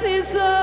precisamos.